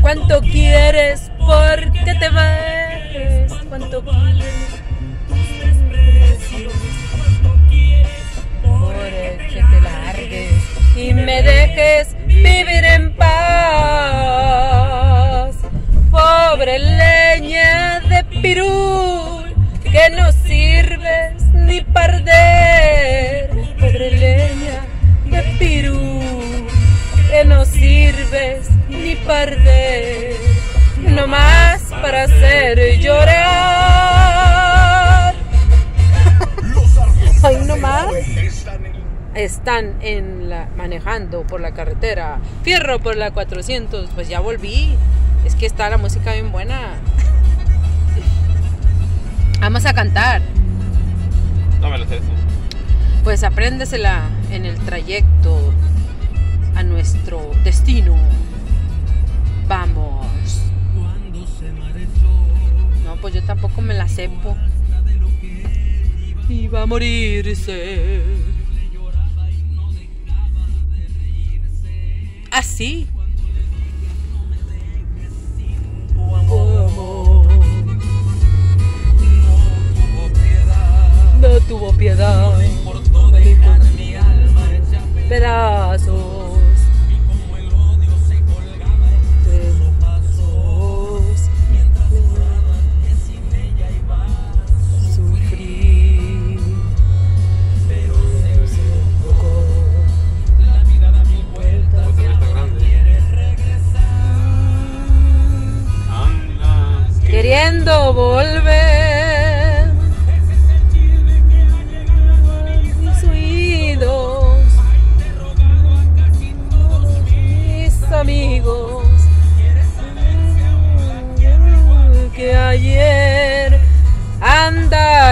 ¿Cuánto quieres? ¿Por qué te vas? ¿Cuánto quieres? Por que te largues y me dejes vivir en paz. Pobre leña de pirul que no sirves ni perder. Perder. No más para hacer llorar. Ay, no más están en la, manejando por la carretera, fierro por la 400, pues ya volví. Es que está la música bien buena. Vamos a cantar. No me lo sé. Pues apréndesela en el trayecto a nuestro destino. Sepo. Iba a morirse. Así. No tuvo piedad. Pedazos. Pedazos.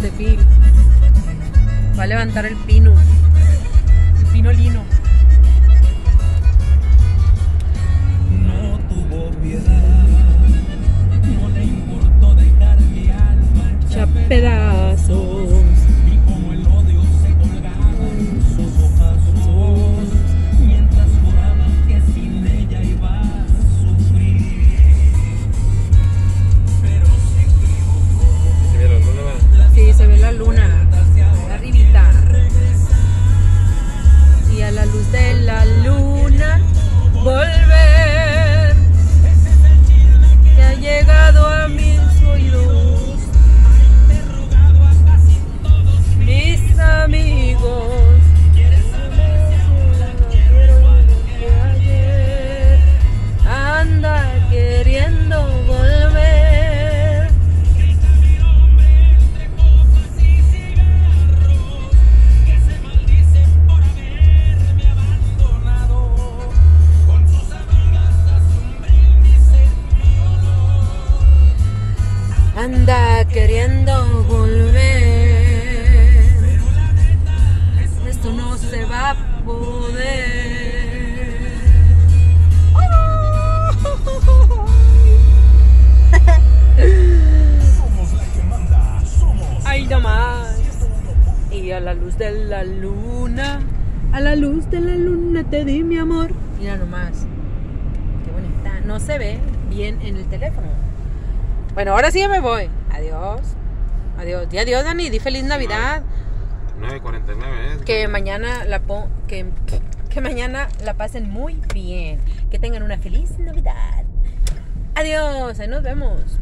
El cartefil. Va a levantar el pino. El pino lino. No tuvo piedad, no le importó dejar mi alma Hecha Y a la luz de la luna, a la luz de la luna te di mi amor. Mira nomás. Qué bonita. No se ve bien en el teléfono. Bueno, ahora sí ya me voy. Adiós. Adiós. Di adiós, Dani. Di feliz Navidad. 9.49 es. Que mañana la po- que, que mañana la pasen muy bien. Que tengan una feliz Navidad. Adiós. Ahí nos vemos.